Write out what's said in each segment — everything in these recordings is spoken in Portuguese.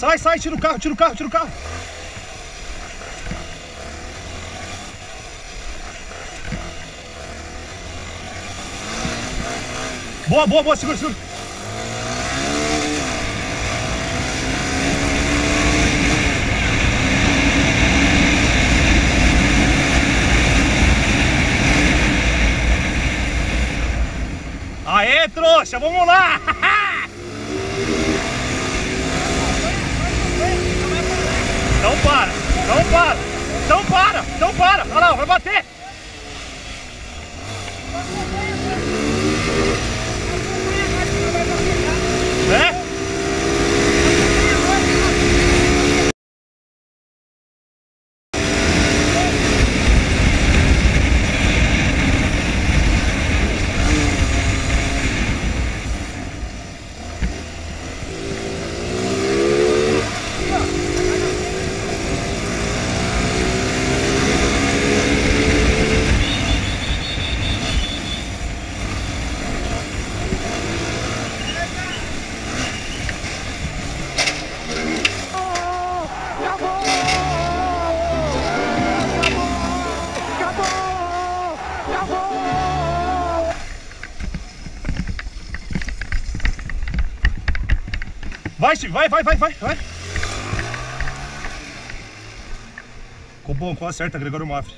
Sai, sai, tira o carro, tira o carro, tira o carro. Boa, boa, boa, segura, segura. Aê, trouxa, vamos lá! para, não para, não para, não para. Olha lá, vai bater. Vai, Steve, vai, vai, vai, vai, vai. Ficou bom, quase certa, Gregório Mafre.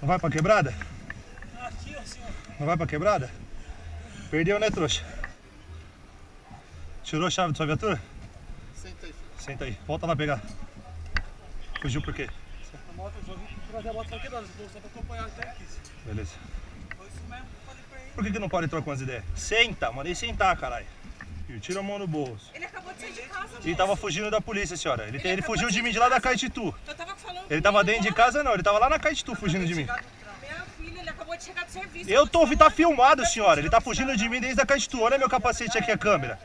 Vai pra quebrada? Não vai pra quebrada? Perdeu, né, trouxa? Tirou a chave da sua viatura? Senta aí. Senta aí. Volta lá pegar. Fugiu por quê? A moto, eu vim trazer a moto só quebrada, só pra acompanhar até aqui. Beleza. Foi isso mesmo que eu falei pra ele. Por que, que não pode trocar umas ideias? Senta, mandei sentar, caralho. Tira a mão no bolso. Ele acabou de sair de casa, Ele moço. tava fugindo da polícia, senhora. Ele, ele acabou fugiu de de mim de lá da. Caetitu. Eu tava falando Ele tava dentro de casa, não. Ele tava lá na Caetitu fugindo de mim. Acabou de chegar do serviço. Eu tô, tá filmado, senhora. Ele tá fugindo de mim desde a Caetitu. Olha meu capacete aqui, a câmera.